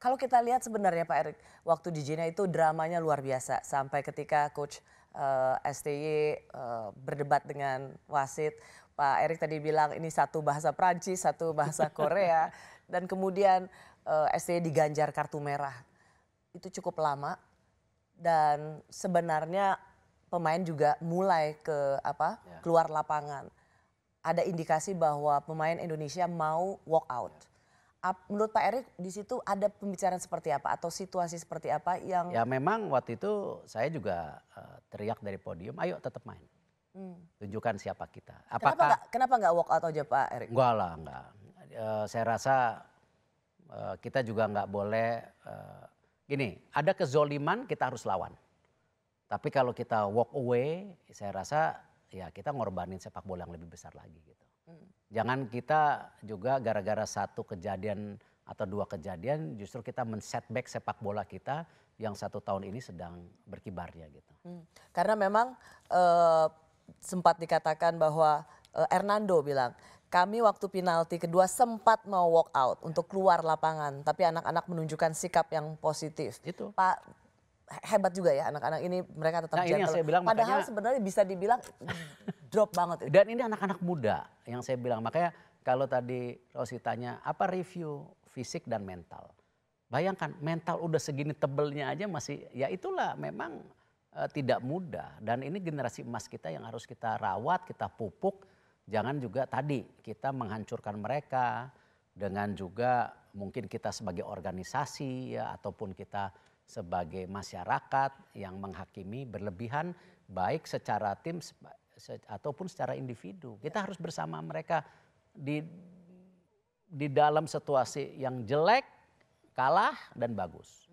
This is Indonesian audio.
Kalau kita lihat sebenarnya Pak Erik, waktu di China itu dramanya luar biasa sampai ketika coach uh, STY uh, berdebat dengan wasit. Pak Erik tadi bilang ini satu bahasa Prancis, satu bahasa Korea dan kemudian uh, STY diganjar kartu merah. Itu cukup lama dan sebenarnya pemain juga mulai ke apa? Ya. keluar lapangan. Ada indikasi bahwa pemain Indonesia mau walk out. Menurut Pak Erik di situ ada pembicaraan seperti apa atau situasi seperti apa yang Ya memang waktu itu saya juga eh, teriak dari podium, ayo tetap main. Hmm. Tunjukkan siapa kita. kenapa Apakah kenapa nggak walk out aja Pak Erik? Enggak lah, enggak. Eh, saya rasa eh, kita juga nggak boleh eh, gini, ada kezoliman kita harus lawan. Tapi kalau kita walk away, saya rasa ya kita ngorbanin sepak bola yang lebih besar lagi gitu. Jangan kita juga gara-gara satu kejadian atau dua kejadian justru kita men-setback sepak bola kita yang satu tahun ini sedang berkibarnya gitu. Hmm. Karena memang eh, sempat dikatakan bahwa eh, Hernando bilang kami waktu penalti kedua sempat mau walk out untuk keluar lapangan, tapi anak-anak menunjukkan sikap yang positif. Itu. Pak hebat juga ya anak-anak ini mereka tetap Nah, ini yang gentle. saya bilang Padahal makanya- sebenarnya bisa dibilang drop banget. Dan ini anak-anak muda yang saya bilang. Makanya kalau tadi Rosi tanya apa review fisik dan mental. Bayangkan mental udah segini tebelnya aja masih ya itulah memang eh, tidak mudah. Dan ini generasi emas kita yang harus kita rawat, kita pupuk. Jangan juga tadi kita menghancurkan mereka dengan juga mungkin kita sebagai organisasi ya ataupun kita sebagai masyarakat yang menghakimi berlebihan baik secara tim ataupun secara individu. Kita harus bersama mereka di di dalam situasi yang jelek, kalah dan bagus.